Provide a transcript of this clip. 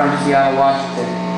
from Seattle, Washington.